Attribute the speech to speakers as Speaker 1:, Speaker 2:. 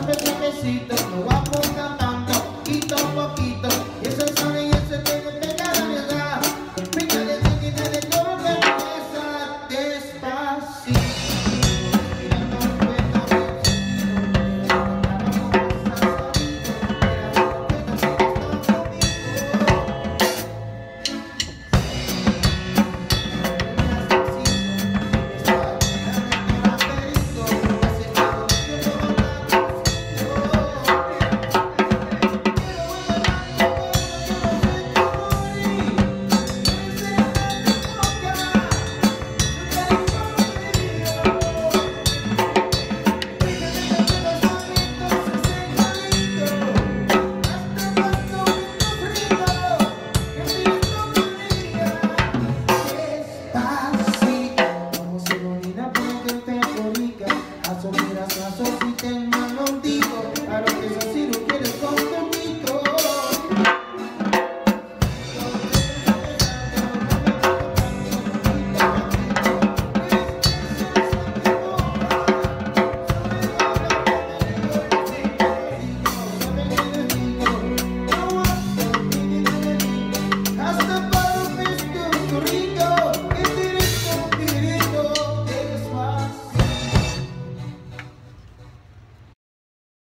Speaker 1: Dame esa mesita, no vamos Aso, mira, aso, si tengo contigo, a lo que